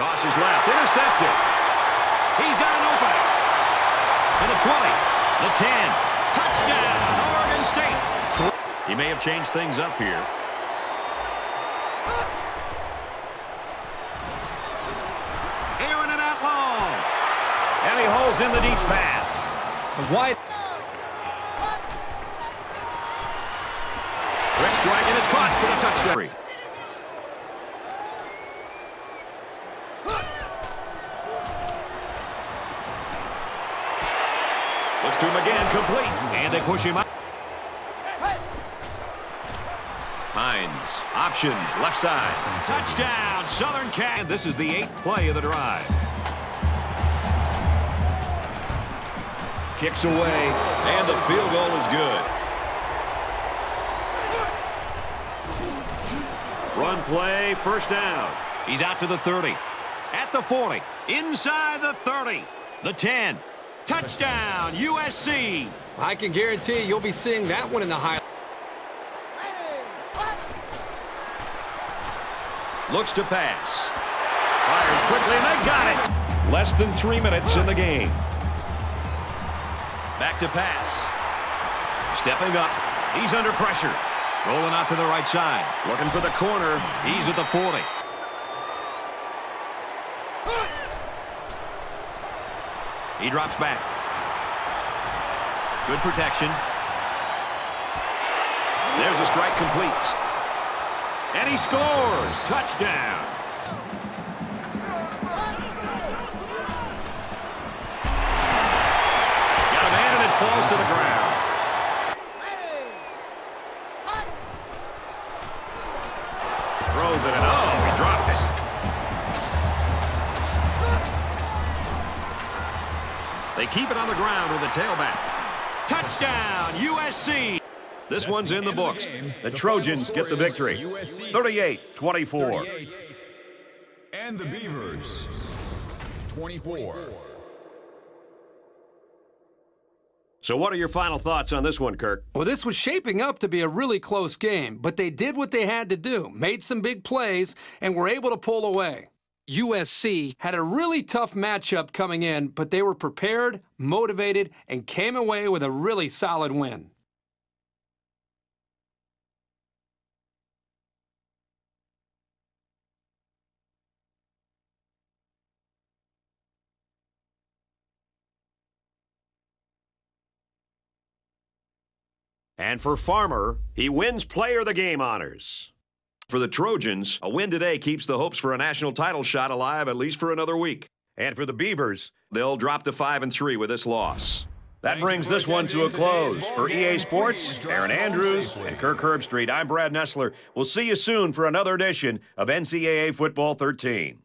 intercepted. He's got an opening. To the 20, the 10. Touchdown, Oregon State. He may have changed things up here. Aaron it out long. And he holds in the deep pass. Wide. Quick strike, and it's caught for the touchdown. Looks to him again, complete. And they push him out. Hines, options, left side. Touchdown, Southern Cal. This is the eighth play of the drive. Kicks away, and the field goal is good. Run play, first down. He's out to the 30. At the 40. Inside the 30. The 10. Touchdown, USC. I can guarantee you'll be seeing that one in the high. Looks to pass. Fires quickly, and they got it. Less than three minutes in the game. Back to pass. Stepping up. He's under pressure. Rolling out to the right side. Looking for the corner. He's at the 40. He drops back. Good protection. There's a strike complete. And he scores. Touchdown. Got a man and it falls to the ground. Throws it oh, They keep it on the ground with a tailback. Touchdown, USC. This one's in the books. The Trojans get the victory. 38-24. And the Beavers, 24. So what are your final thoughts on this one, Kirk? Well, this was shaping up to be a really close game, but they did what they had to do, made some big plays, and were able to pull away. USC had a really tough matchup coming in, but they were prepared, motivated, and came away with a really solid win. And for Farmer, he wins Player of the Game honors. For the Trojans, a win today keeps the hopes for a national title shot alive at least for another week. And for the Beavers, they'll drop to 5 and 3 with this loss. That brings this one to a close. For EA Sports, Erin Andrews, and Kirk Herbstreit, I'm Brad Nessler. We'll see you soon for another edition of NCAA Football 13.